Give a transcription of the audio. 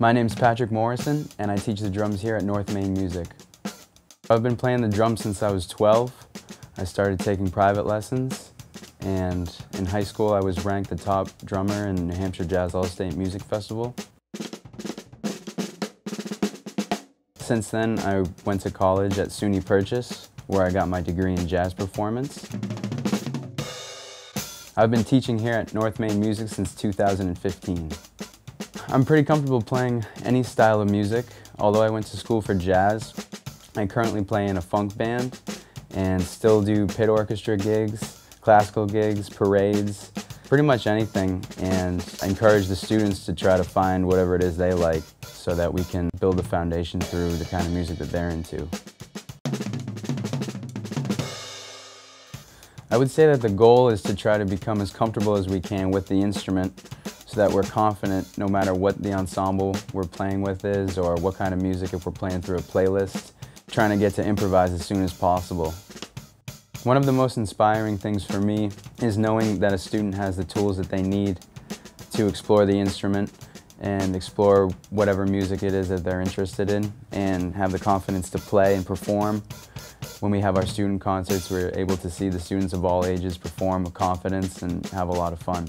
My name's Patrick Morrison and I teach the drums here at North Main Music. I've been playing the drums since I was 12. I started taking private lessons and in high school I was ranked the top drummer in New Hampshire Jazz All-State Music Festival. Since then I went to college at SUNY Purchase where I got my degree in jazz performance. I've been teaching here at North Main Music since 2015. I'm pretty comfortable playing any style of music. Although I went to school for jazz, I currently play in a funk band and still do pit orchestra gigs, classical gigs, parades, pretty much anything. And I encourage the students to try to find whatever it is they like so that we can build a foundation through the kind of music that they're into. I would say that the goal is to try to become as comfortable as we can with the instrument so that we're confident no matter what the ensemble we're playing with is or what kind of music if we're playing through a playlist, trying to get to improvise as soon as possible. One of the most inspiring things for me is knowing that a student has the tools that they need to explore the instrument and explore whatever music it is that they're interested in and have the confidence to play and perform. When we have our student concerts, we're able to see the students of all ages perform with confidence and have a lot of fun.